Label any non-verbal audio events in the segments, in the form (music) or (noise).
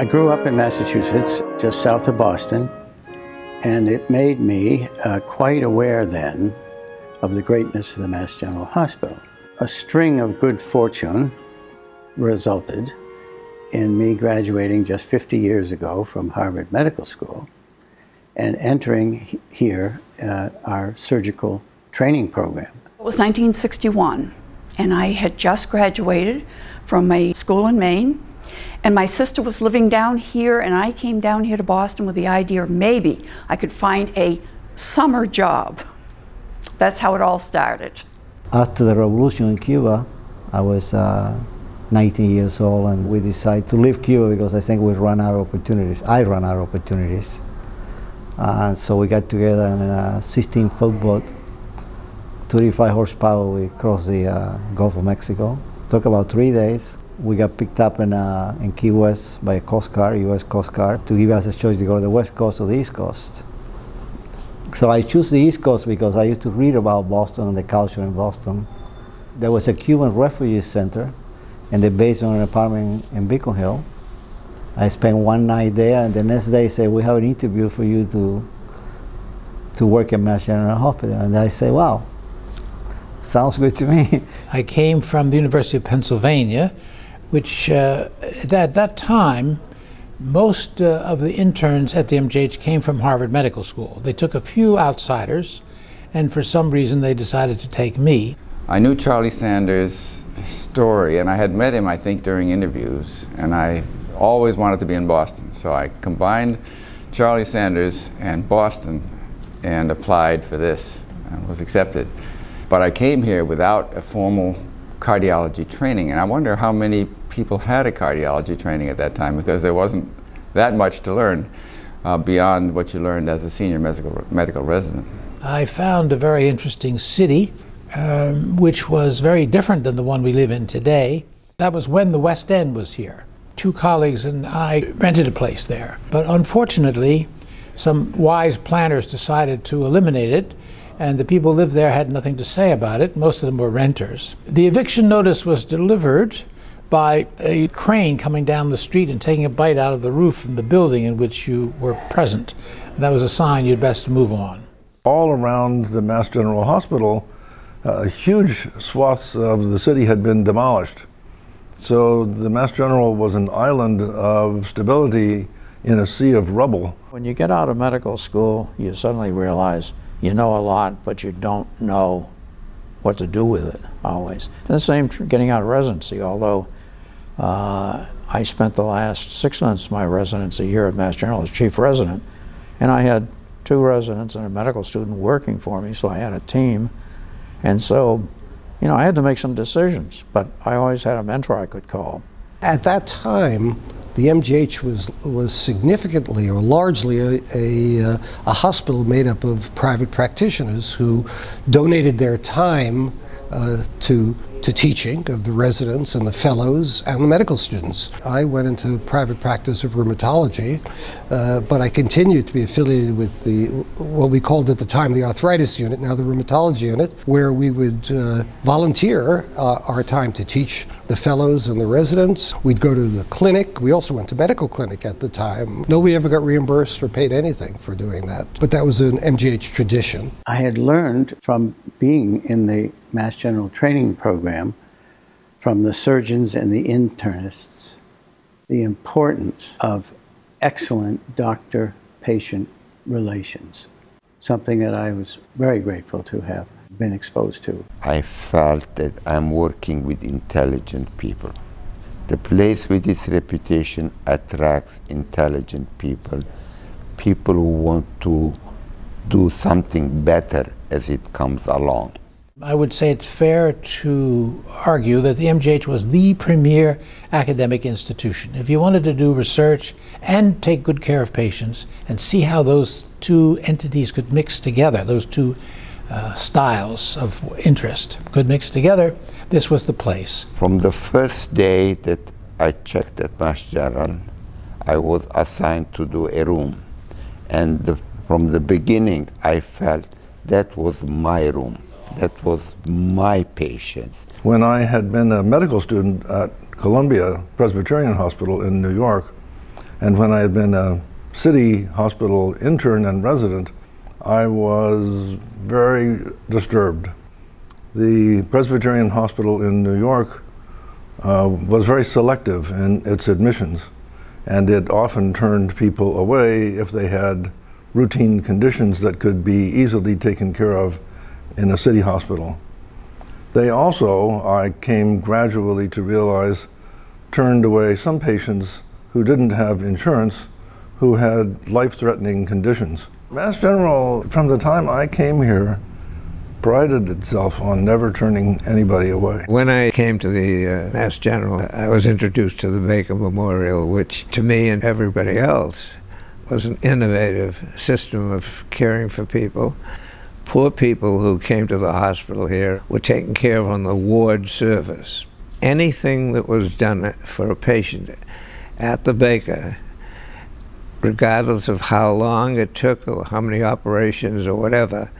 I grew up in Massachusetts, just south of Boston, and it made me uh, quite aware then of the greatness of the Mass General Hospital. A string of good fortune resulted in me graduating just 50 years ago from Harvard Medical School and entering here uh, our surgical training program. It was 1961, and I had just graduated from a school in Maine and my sister was living down here, and I came down here to Boston with the idea maybe I could find a summer job. That's how it all started. After the revolution in Cuba, I was uh, 19 years old, and we decided to leave Cuba because I think we ran out of opportunities. I ran out of opportunities. And so we got together in a 16 foot boat, 35 horsepower. We crossed the uh, Gulf of Mexico. Took about three days we got picked up in, uh, in Key West by a Coast Guard, U.S. Coast Guard, to give us a choice to go to the West Coast or the East Coast. So I chose the East Coast because I used to read about Boston and the culture in Boston. There was a Cuban refugee center, and they based on an apartment in Beacon Hill. I spent one night there, and the next day said, "We have an interview for you to to work at Mass General Hospital." And I say, "Wow, sounds good to me." (laughs) I came from the University of Pennsylvania, which uh, at that time, most uh, of the interns at the MGH came from Harvard Medical School. They took a few outsiders, and for some reason they decided to take me. I knew Charlie Sanders' story, and I had met him, I think, during interviews, and I always wanted to be in Boston. So I combined Charlie Sanders and Boston and applied for this and was accepted. But I came here without a formal cardiology training, and I wonder how many people had a cardiology training at that time because there wasn't that much to learn uh, beyond what you learned as a senior medical, medical resident. I found a very interesting city, um, which was very different than the one we live in today. That was when the West End was here. Two colleagues and I rented a place there. But unfortunately, some wise planners decided to eliminate it, and the people who lived there had nothing to say about it. Most of them were renters. The eviction notice was delivered by a crane coming down the street and taking a bite out of the roof from the building in which you were present. And that was a sign you'd best move on. All around the Mass General Hospital, uh, huge swaths of the city had been demolished. So the Mass General was an island of stability in a sea of rubble. When you get out of medical school, you suddenly realize you know a lot, but you don't know what to do with it always. And the same getting out of residency, although uh, I spent the last six months of my residency here at Mass General as chief resident, and I had two residents and a medical student working for me, so I had a team. And so, you know, I had to make some decisions, but I always had a mentor I could call. At that time, the MGH was was significantly or largely a, a, a, hospital made up of private practitioners who donated their time uh, to to teaching of the residents and the fellows and the medical students. I went into private practice of rheumatology, uh, but I continued to be affiliated with the what we called at the time the arthritis unit, now the rheumatology unit, where we would uh, volunteer uh, our time to teach the fellows and the residents. We'd go to the clinic. We also went to medical clinic at the time. Nobody ever got reimbursed or paid anything for doing that, but that was an MGH tradition. I had learned from being in the Mass General training program from the surgeons and the internists the importance of excellent doctor patient relations, something that I was very grateful to have been exposed to. I felt that I'm working with intelligent people. The place with its reputation attracts intelligent people, people who want to do something better as it comes along. I would say it's fair to argue that the MGH was the premier academic institution. If you wanted to do research and take good care of patients and see how those two entities could mix together, those two uh, styles of interest could mix together, this was the place. From the first day that I checked at Mass General, I was assigned to do a room. And the, from the beginning, I felt that was my room that was my patient. When I had been a medical student at Columbia Presbyterian Hospital in New York, And when I had been a city hospital intern and resident, I was very disturbed. The Presbyterian Hospital in New York uh, was very selective in its admissions, and it often turned people away if they had routine conditions that could be easily taken care of in a city hospital. They also, I came gradually to realize, turned away some patients who didn't have insurance who had life threatening conditions. Mass General, from the time I came here, prided itself on never turning anybody away. When I came to the uh, Mass General, I was introduced to the Baker Memorial, which to me and everybody else was an innovative system of caring for people. Poor people who came to the hospital here were taken care of on the ward service. Anything that was done for a patient at the Baker, regardless of how long it took or how many operations or whatever,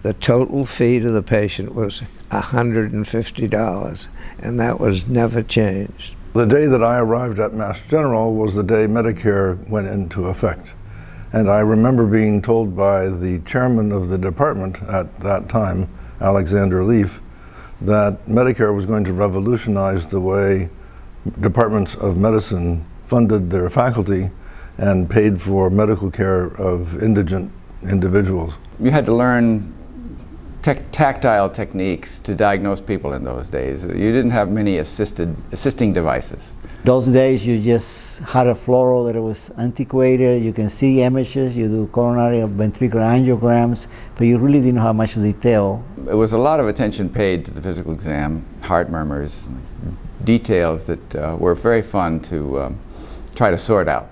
the total fee to the patient was $150, and that was never changed. The day that I arrived at Mass General was the day Medicare went into effect. And I remember being told by the chairman of the department at that time, Alexander Leaf, that Medicare was going to revolutionize the way departments of medicine funded their faculty and paid for medical care of indigent individuals. You had to learn tactile techniques to diagnose people in those days. You didn't have many assisted assisting devices. Those days you just had a fluoro that was antiquated, you can see images, you do coronary or ventricular angiograms, but you really didn't have much detail. There was a lot of attention paid to the physical exam, heart murmurs, details that uh, were very fun to um, try to sort out.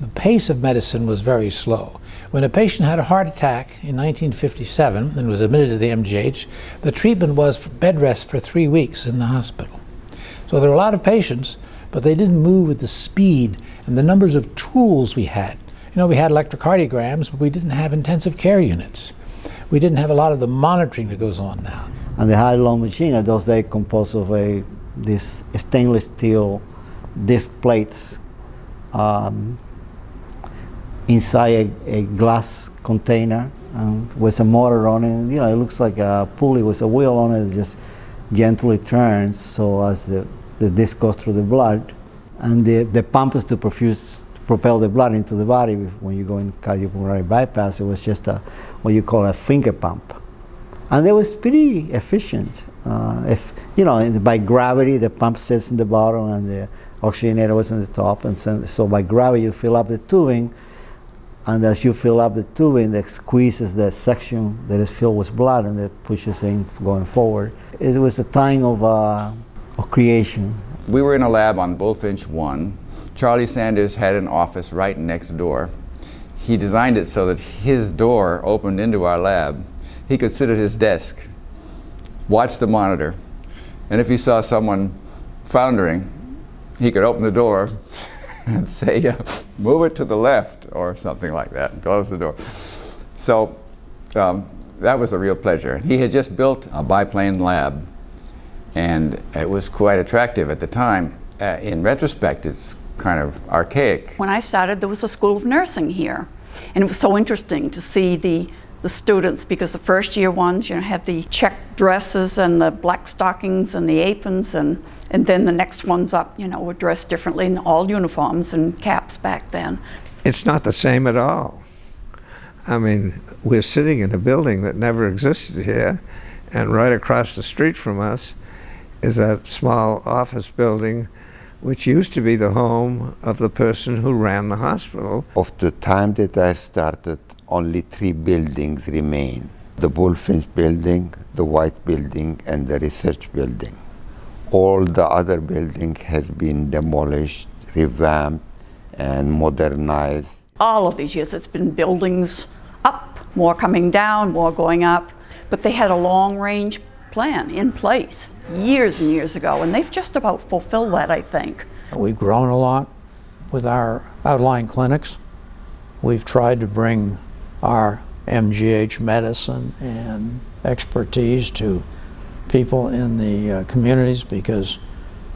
The pace of medicine was very slow. When a patient had a heart attack in 1957 and was admitted to the MGH, the treatment was bed rest for three weeks in the hospital. So there were a lot of patients, but they didn't move with the speed and the numbers of tools we had. You know, we had electrocardiograms, but we didn't have intensive care units. We didn't have a lot of the monitoring that goes on now. And the high low machine those days composed of a this stainless steel disc plates um, inside a, a, glass container and with a motor on it. You know, it looks like a pulley with a wheel on it that just gently turns so as the, the disc goes through the blood. And the, the pump is to perfuse, propel the blood into the body. When you go in cardiopulmonary bypass, it was just a, what you call a finger pump. And it was pretty efficient. Uh, if, you know, by gravity, the pump sits in the bottom and the oxygenator was in the top. And so, so by gravity, you fill up the tubing and as you fill up the tubing, it squeezes the section that is filled with blood and it pushes in going forward. It was a time of, uh, of creation. We were in a lab on Bulfinch 1. Charlie Sanders had an office right next door. He designed it so that his door opened into our lab. He could sit at his desk, watch the monitor, and if he saw someone foundering, he could open the door (laughs) and say, uh, move it to the left or something like that and close the door. So um, that was a real pleasure. He had just built a biplane lab and it was quite attractive at the time. Uh, in retrospect, it's kind of archaic. When I started, there was a school of nursing here. And it was so interesting to see the the students because the first year ones, you know, had the check dresses and the black stockings and the aprons and, and then the next ones up, you know, were dressed differently in all uniforms and caps back then. It's not the same at all. I mean, we're sitting in a building that never existed here, and right across the street from us is a small office building which used to be the home of the person who ran the hospital. Of the time that I started only three buildings remain. The Bulfinch building, the White building, and the research building. All the other buildings has been demolished, revamped, and modernized. All of these years it's been buildings up, more coming down, more going up, but they had a long range plan in place years and years ago, and they've just about fulfilled that, I think. We've grown a lot with our outlying clinics. We've tried to bring our MGH medicine and expertise to people in the uh, communities because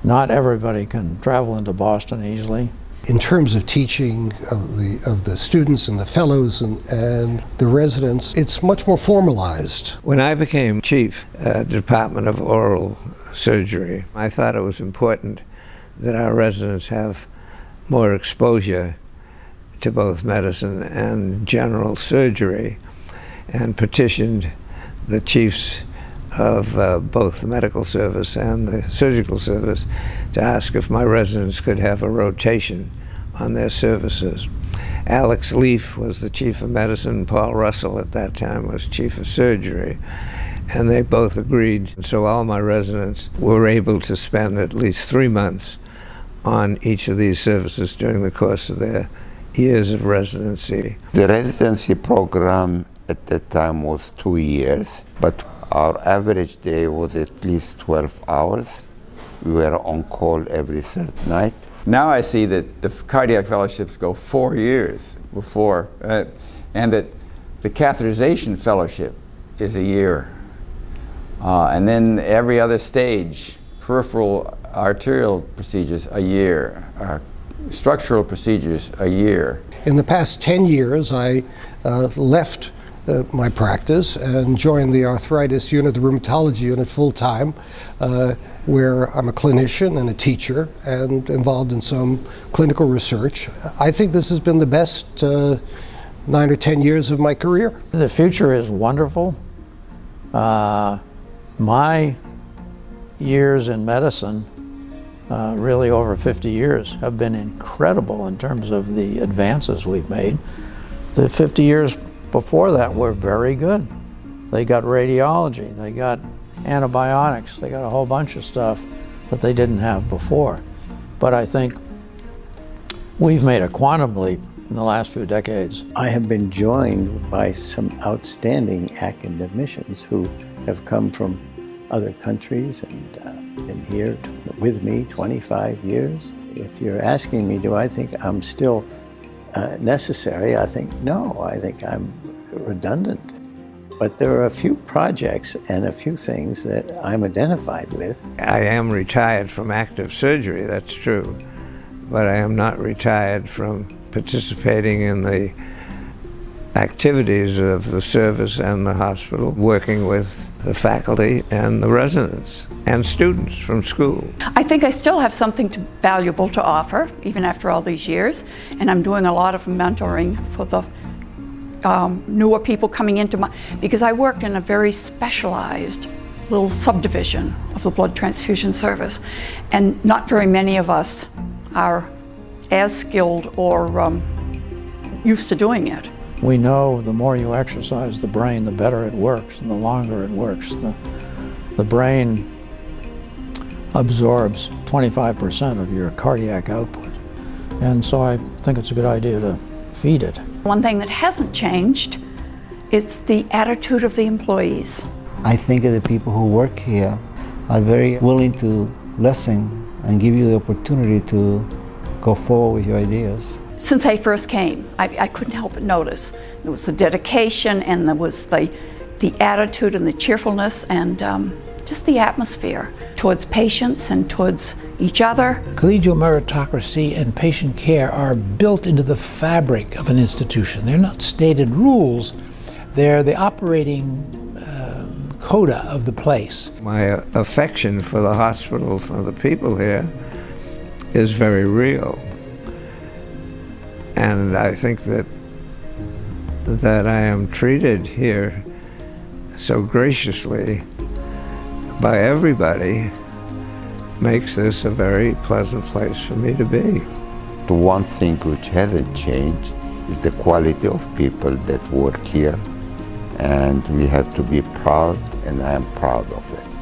not everybody can travel into Boston easily. In terms of teaching of the, of the students and the fellows and, and the residents, it's much more formalized. When I became chief uh, Department of Oral Surgery, I thought it was important that our residents have more exposure to both medicine and general surgery and petitioned the chiefs of uh, both the medical service and the surgical service to ask if my residents could have a rotation on their services. Alex Leaf was the chief of medicine, Paul Russell at that time was chief of surgery, and they both agreed. So all my residents were able to spend at least three months on each of these services during the course of their years of residency. The residency program at that time was two years, but our average day was at least 12 hours. We were on call every third night. Now I see that the cardiac fellowships go four years before, uh, and that the catheterization fellowship is a year. Uh, and then every other stage, peripheral arterial procedures, a year. Uh, structural procedures, a year. In the past 10 years, I uh, left uh, my practice and joined the arthritis unit, the rheumatology unit, full time, uh, where I'm a clinician and a teacher and involved in some clinical research. I think this has been the best uh, nine or ten years of my career. The future is wonderful. Uh, my years in medicine, uh, really over 50 years, have been incredible in terms of the advances we've made. The 50 years before that were very good. They got radiology, they got antibiotics, they got a whole bunch of stuff that they didn't have before. But I think we've made a quantum leap in the last few decades. I have been joined by some outstanding academicians who have come from other countries and uh, been here with me 25 years. If you're asking me, do I think I'm still uh, necessary, I think no, I think I'm redundant. But there are a few projects and a few things that I'm identified with. I am retired from active surgery, that's true, but I am not retired from participating in the activities of the service and the hospital, working with the faculty and the residents and students from school. I think I still have something to, valuable to offer, even after all these years, and I'm doing a lot of mentoring for the um, newer people coming into my, because I work in a very specialized little subdivision of the blood transfusion service, and not very many of us are as skilled or um, used to doing it. We know the more you exercise the brain, the better it works, and the longer it works. The, the brain absorbs 25% of your cardiac output. And so I think it's a good idea to feed it. One thing that hasn't changed is the attitude of the employees. I think the people who work here are very willing to listen and give you the opportunity to go forward with your ideas. Since I first came, I, I couldn't help but notice there was the dedication and there was the, the attitude and the cheerfulness and um, just the atmosphere towards patients and towards each other. Collegial meritocracy and patient care are built into the fabric of an institution. They're not stated rules, they're the operating uh, coda of the place. My affection for the hospital, for the people here, is very real. And I think that that I am treated here so graciously by everybody makes this a very pleasant place for me to be. The one thing which hasn't changed is the quality of people that work here and we have to be proud and I am proud of it.